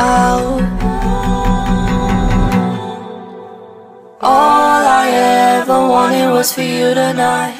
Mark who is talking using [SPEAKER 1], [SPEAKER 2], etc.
[SPEAKER 1] out. All I ever wanted was for you tonight.